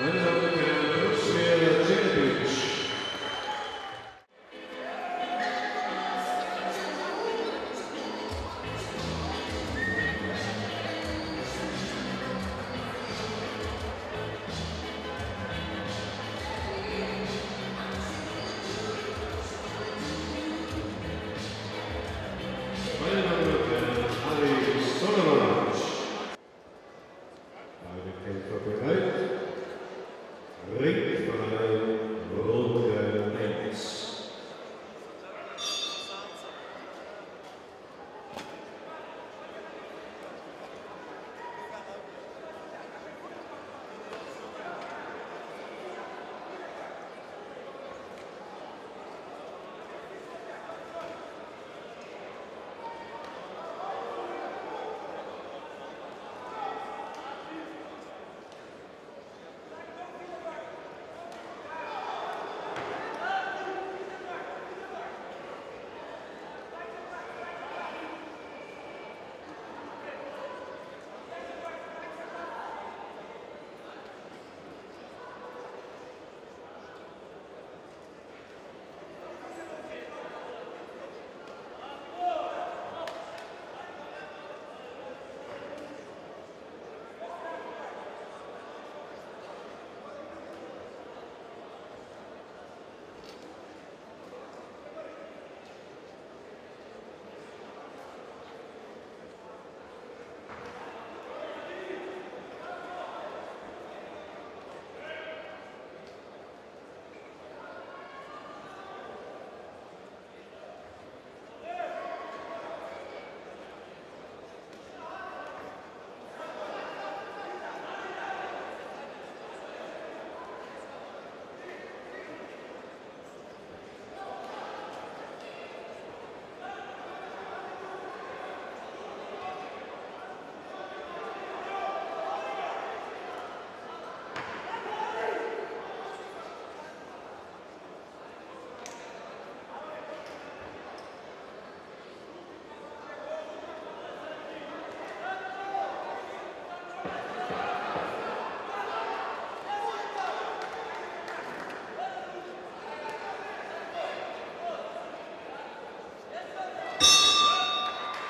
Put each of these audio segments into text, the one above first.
Windows.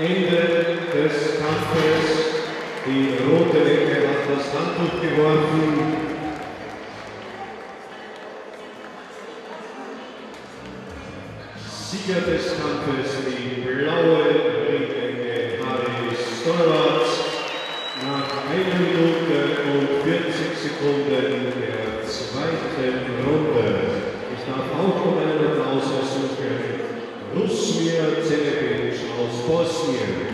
Ende des Kampfes. Die rote Ecke hat das Handtuch geworfen. Sieger des Kampfes, die blaue Ringlänge Harry Steuerwarts, nach 1 Minute und 40 Sekunden der zweiten Runde. close to.